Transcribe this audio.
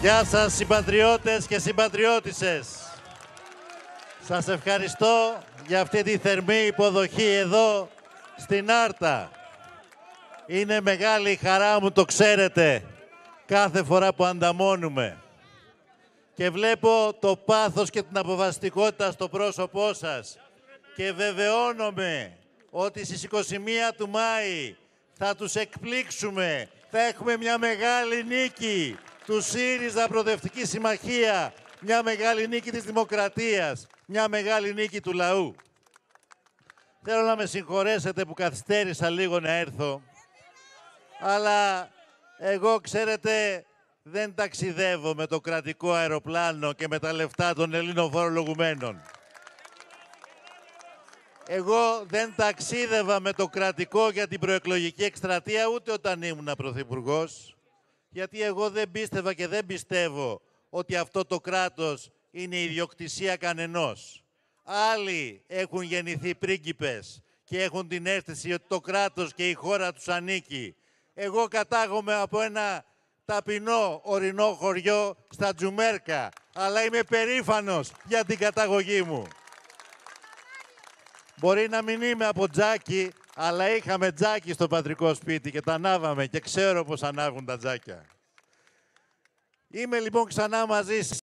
Γεια σας συμπατριώτες και συμπατριώτησες. Σας ευχαριστώ για αυτή τη θερμή υποδοχή εδώ στην Άρτα. Είναι μεγάλη χαρά μου, το ξέρετε, κάθε φορά που ανταμώνουμε. Και βλέπω το πάθος και την αποφασιστικότητα στο πρόσωπό σας. Και βεβαιώνομαι ότι στις 21 του Μάη θα τους εκπλήξουμε. Θα έχουμε μια μεγάλη νίκη του ΣΥΡΙΖΑ Προοδευτική Συμμαχία. Μια μεγάλη νίκη της Δημοκρατίας. Μια μεγάλη νίκη του λαού. Θέλω να με συγχωρέσετε που καθυστέρησα λίγο να έρθω. Αλλά εγώ, ξέρετε, δεν ταξιδεύω με το κρατικό αεροπλάνο και με τα λεφτά των Ελλήνων φορολογουμένων. Εγώ δεν ταξίδευα με το κρατικό για την προεκλογική εκστρατεία ούτε όταν ήμουν πρωθυπουργός, γιατί εγώ δεν πίστευα και δεν πιστεύω ότι αυτό το κράτος είναι ιδιοκτησία κανενός. Άλλοι έχουν γεννηθεί πρίγκιπες και έχουν την αίσθηση ότι το κράτος και η χώρα τους ανήκει. Εγώ κατάγομαι από ένα ταπεινό ορεινό χωριό στα Τζουμέρκα, αλλά είμαι περήφανος για την καταγωγή μου. Μπορεί να μην είμαι από τζάκι, αλλά είχαμε τζάκι στο πατρικό σπίτι και τα ανάβαμε και ξέρω πώς ανάβουν τα τζάκια. Είμαι λοιπόν ξανά μαζί σας.